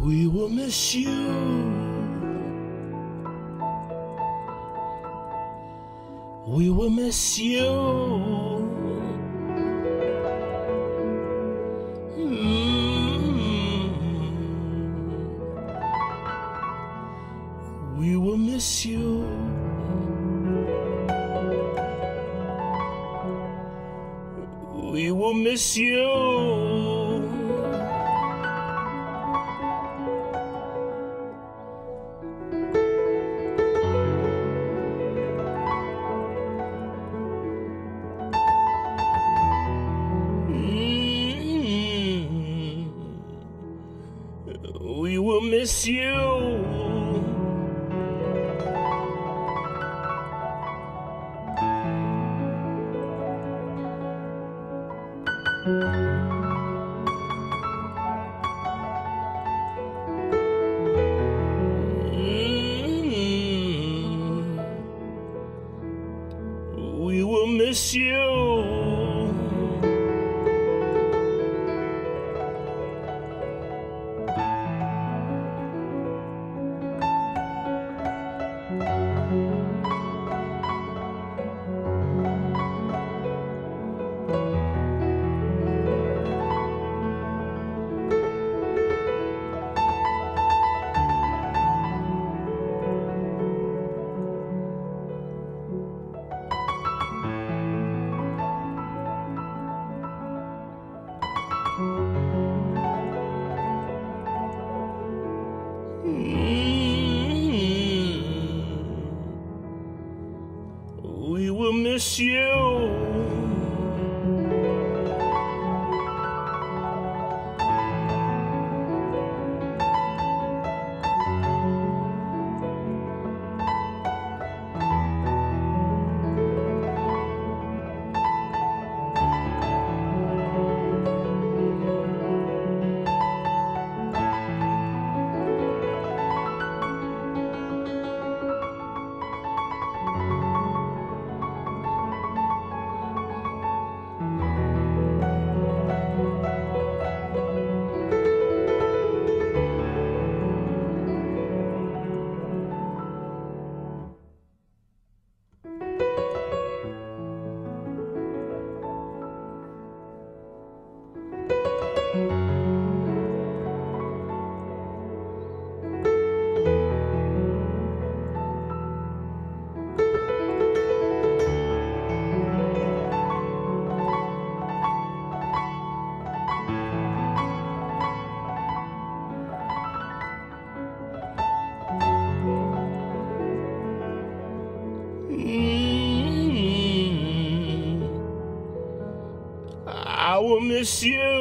We will miss you. We will miss you. Mm. We will miss you. We will miss you. We will miss you. Mm. We will miss you. Mm. We will miss you. Will miss you.